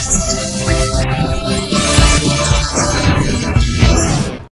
Thank you.